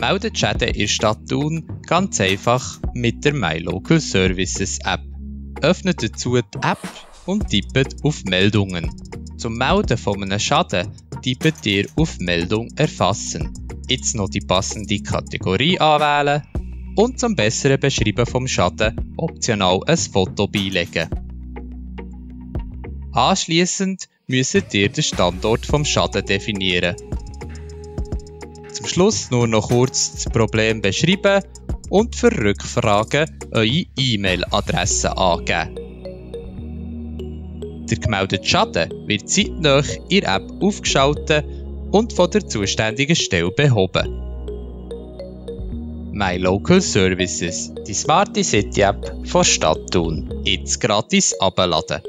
Meldet Schäden in Stadt Thun ganz einfach mit der My Local Services App. Öffnet dazu die App und tippt auf Meldungen. Zum Melden von einem Schaden tippt ihr auf Meldung erfassen. Jetzt noch die passende Kategorie anwählen und zum besseren Beschreiben vom Schaden optional ein Foto beilegen. Anschließend müsst ihr den Standort vom Schaden definieren. Zum Schluss nur noch kurz das Problem beschreiben und für Rückfragen eure E-Mail-Adresse angeben. Der gemeldete Schaden wird zeitnah in der App aufgeschaltet und von der zuständigen Stelle behoben. My Local Services, die smarte City App von Stadt Thun. Jetzt gratis abladen.